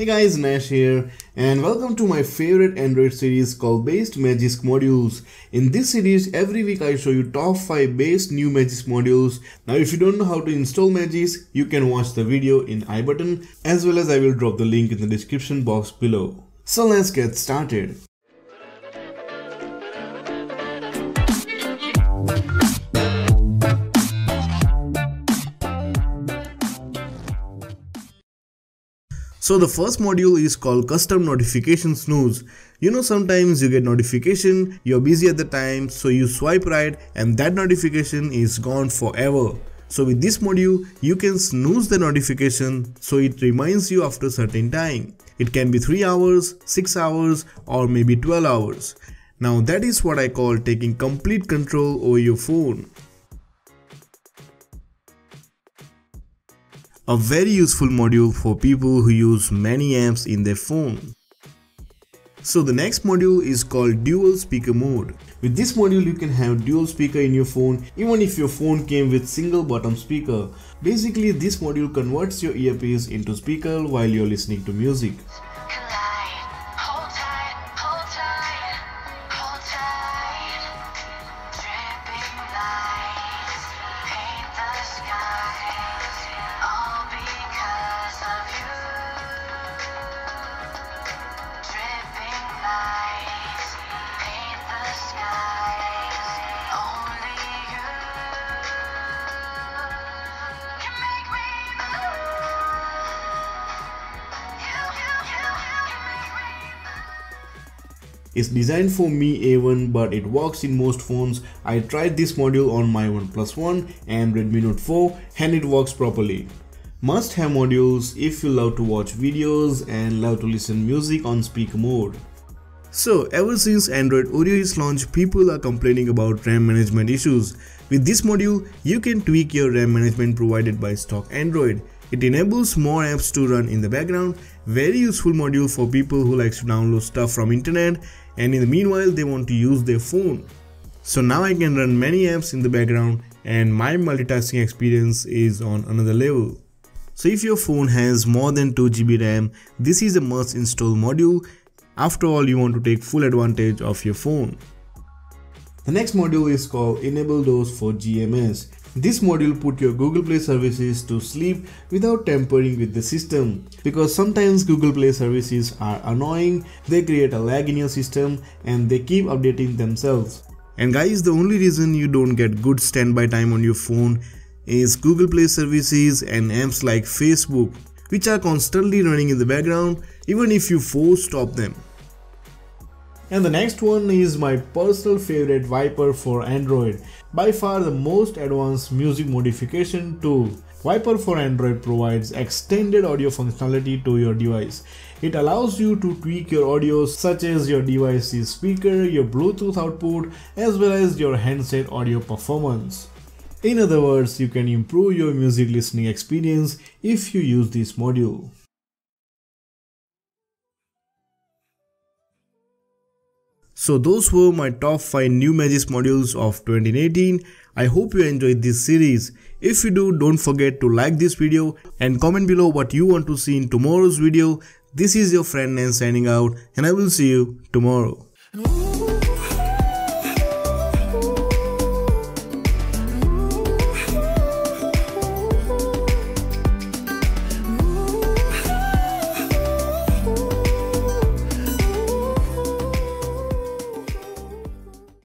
Hey guys, Nash here and welcome to my favorite Android series called Based Magisk Modules. In this series, every week I show you top 5 best new Magisk modules. Now if you don't know how to install Magisk, you can watch the video in i button as well as I will drop the link in the description box below. So let's get started. So the first module is called custom notification snooze. You know sometimes you get notification, you're busy at the time, so you swipe right and that notification is gone forever. So with this module, you can snooze the notification so it reminds you after certain time. It can be 3 hours, 6 hours or maybe 12 hours. Now that is what I call taking complete control over your phone. A very useful module for people who use many apps in their phone. So the next module is called dual speaker mode. With this module you can have dual speaker in your phone even if your phone came with single bottom speaker. Basically this module converts your earpiece into speaker while you're listening to music. It's designed for Mi A1 but it works in most phones. I tried this module on my OnePlus One and Redmi Note 4 and it works properly. Must have modules if you love to watch videos and love to listen music on speaker mode. So ever since Android Oreo is launched, people are complaining about RAM management issues. With this module, you can tweak your RAM management provided by stock Android. It enables more apps to run in the background. Very useful module for people who likes to download stuff from internet and in the meanwhile they want to use their phone. So now I can run many apps in the background and my multitasking experience is on another level. So if your phone has more than 2GB RAM, this is a must install module. After all, you want to take full advantage of your phone. The next module is called Enable Doze for GMS. This module put your Google Play services to sleep without tampering with the system. Because sometimes Google Play services are annoying, they create a lag in your system and they keep updating themselves. And guys, the only reason you don't get good standby time on your phone is Google Play services and apps like Facebook, which are constantly running in the background even if you force stop them. And the next one is my personal favorite Viper for Android. By far the most advanced music modification tool. Viper for Android provides extended audio functionality to your device. It allows you to tweak your audio such as your device's speaker, your Bluetooth output, as well as your handset audio performance. In other words, you can improve your music listening experience if you use this module. So those were my top 5 new Magisk modules of 2018. I hope you enjoyed this series. If you do, don't forget to like this video and comment below what you want to see in tomorrow's video. This is your friend Nan signing out and I will see you tomorrow.